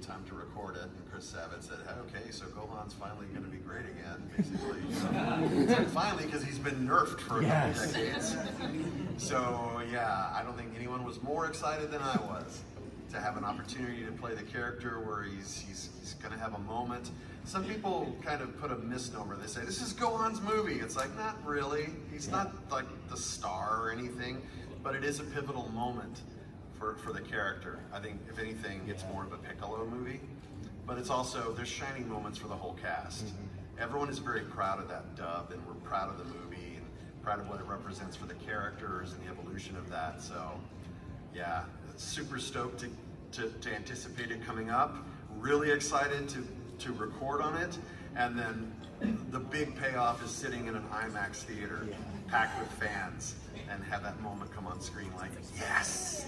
time to record it, and Chris Sabat said, "Okay, so Gohan's finally going to be great again." Basically, It's like, finally because he's been nerfed for a Yes. couple decades. So yeah, I don't think anyone was more excited than I was to have an opportunity to play the character where he's he's, he's going to have a moment. Some people kind of put a misnomer. They say this is Gohan's movie. It's like not really. He's not like the star or anything, but it is a pivotal moment for for the character. I think if anything, it's more of a Piccolo movie, but it's also there's shining moments for the whole cast. Mm-hmm. Everyone is very proud of that dub, and we're proud of the movie and proud of what it represents for the characters and the evolution of that. So, yeah, super stoked to, to, to anticipate it coming up. Really excited to, to record on it. And then the big payoff is sitting in an IMAX theater packed with fans have that moment come on screen like, yes!